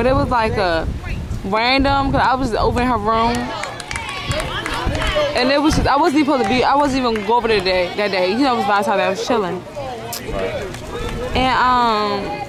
But it was like a random, cause I was over in her room. And it was just, I wasn't even supposed to be, I wasn't even go over there that day, that day. You know, it was the time I was chilling. And um,